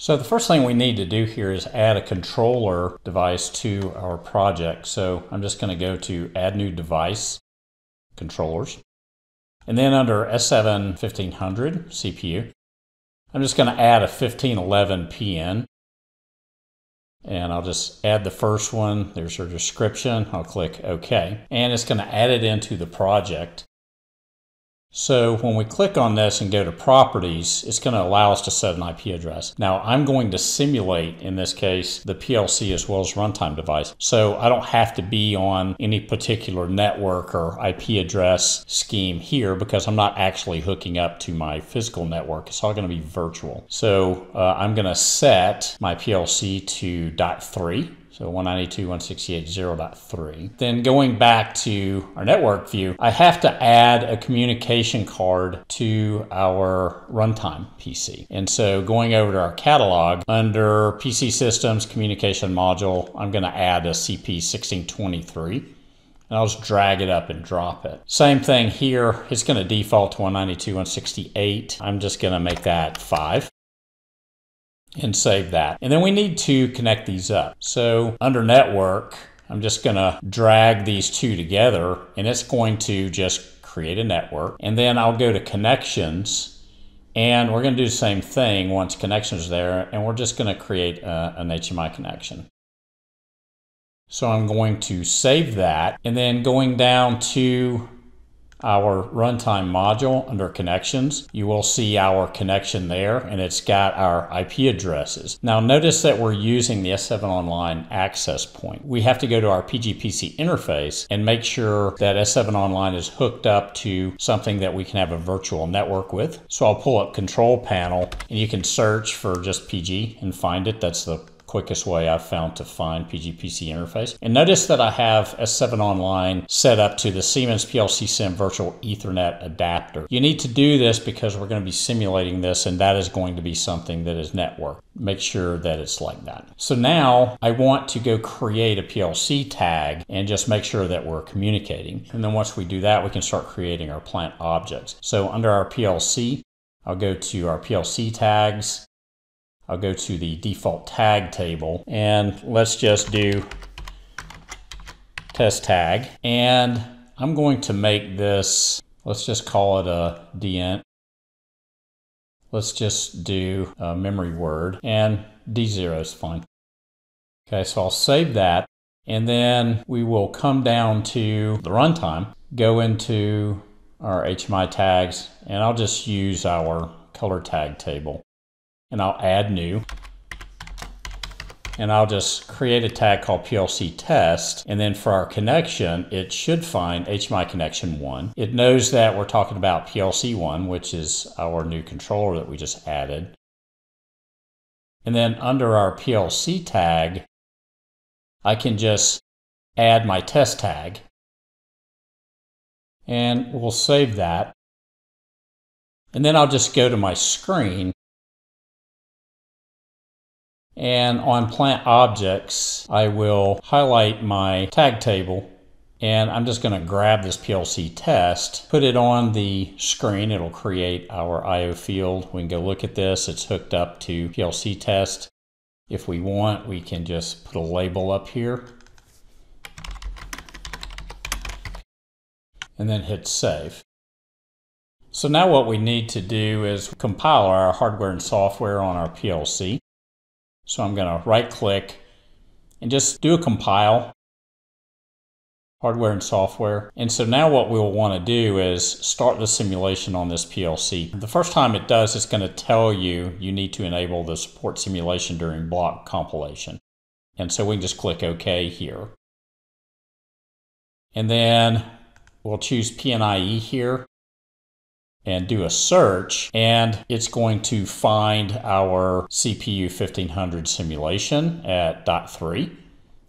So the first thing we need to do here is add a controller device to our project. So I'm just going to go to add new device, controllers. And then under S7 1500 CPU, I'm just going to add a 1511 PN. And I'll just add the first one. There's our description. I'll click OK. And it's going to add it into the project. So when we click on this and go to properties, it's going to allow us to set an IP address. Now I'm going to simulate, in this case, the PLC as well as runtime device. So I don't have to be on any particular network or IP address scheme here because I'm not actually hooking up to my physical network. It's all going to be virtual. So uh, I'm going to set my PLC to dot three so 192.168.0.3. Then going back to our network view, I have to add a communication card to our runtime PC. And so going over to our catalog, under PC Systems Communication Module, I'm going to add a CP1623 and I'll just drag it up and drop it. Same thing here, it's going to default to 192.168. I'm just going to make that 5 and save that. And then we need to connect these up. So under network, I'm just going to drag these two together and it's going to just create a network. And then I'll go to connections and we're going to do the same thing once connections there and we're just going to create a, uh, an HMI connection. So I'm going to save that and then going down to our runtime module under connections, you will see our connection there and it's got our IP addresses. Now notice that we're using the S7 Online access point. We have to go to our PGPC interface and make sure that S7 Online is hooked up to something that we can have a virtual network with. So I'll pull up control panel and you can search for just PG and find it. That's the quickest way I've found to find PGPC interface. And notice that I have S7 Online set up to the Siemens PLC Sim Virtual Ethernet adapter. You need to do this because we're going to be simulating this and that is going to be something that is network. Make sure that it's like that. So now I want to go create a PLC tag and just make sure that we're communicating. And then once we do that, we can start creating our plant objects. So under our PLC, I'll go to our PLC tags I'll go to the default tag table and let's just do test tag. And I'm going to make this, let's just call it a dint. Let's just do a memory word and D0 is fine. Okay, so I'll save that and then we will come down to the runtime, go into our HMI tags, and I'll just use our color tag table and I'll add new. And I'll just create a tag called PLC test. And then for our connection, it should find HMI connection one. It knows that we're talking about PLC one, which is our new controller that we just added. And then under our PLC tag, I can just add my test tag. And we'll save that. And then I'll just go to my screen and on plant objects, I will highlight my tag table and I'm just going to grab this PLC test, put it on the screen. It'll create our IO field. We can go look at this. It's hooked up to PLC test. If we want, we can just put a label up here and then hit save. So now what we need to do is compile our hardware and software on our PLC. So I'm going to right click and just do a compile hardware and software. And so now what we'll want to do is start the simulation on this PLC. The first time it does, it's going to tell you you need to enable the support simulation during block compilation. And so we can just click OK here. And then we'll choose PN/IE here and do a search and it's going to find our CPU 1500 simulation at dot three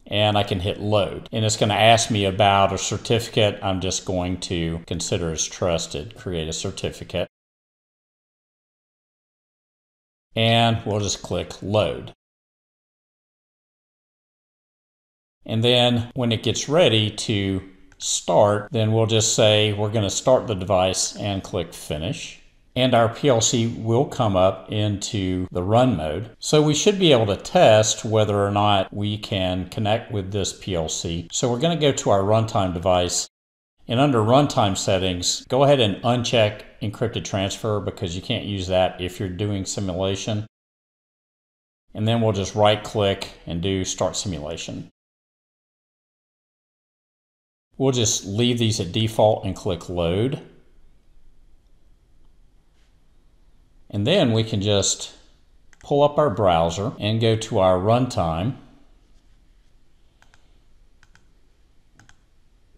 and I can hit load. And it's going to ask me about a certificate I'm just going to consider as trusted, create a certificate. And we'll just click load. And then when it gets ready to start, then we'll just say we're going to start the device and click finish. and our PLC will come up into the run mode. So we should be able to test whether or not we can connect with this PLC. So we're going to go to our runtime device and under runtime settings, go ahead and uncheck encrypted transfer because you can't use that if you're doing simulation. And then we'll just right click and do start simulation. We'll just leave these at default and click load. And then we can just pull up our browser and go to our runtime.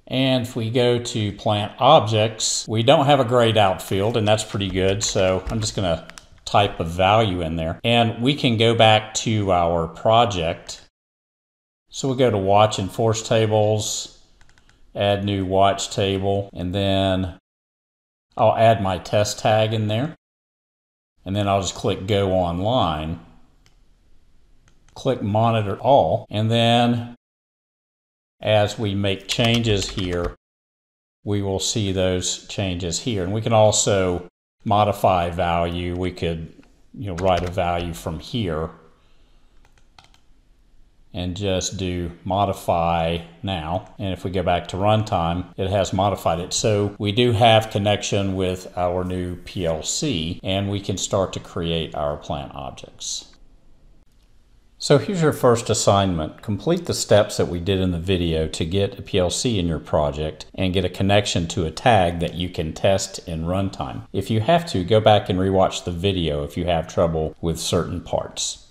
And if we go to plant objects, we don't have a grayed out field and that's pretty good. So I'm just gonna type a value in there and we can go back to our project. So we'll go to watch and force tables, add new watch table, and then I'll add my test tag in there. And then I'll just click go online click monitor all and then as we make changes here we will see those changes here. And we can also modify value. We could you know write a value from here and just do modify now. And if we go back to runtime, it has modified it. So we do have connection with our new PLC and we can start to create our plant objects. So here's your first assignment. Complete the steps that we did in the video to get a PLC in your project and get a connection to a tag that you can test in runtime. If you have to, go back and rewatch the video if you have trouble with certain parts.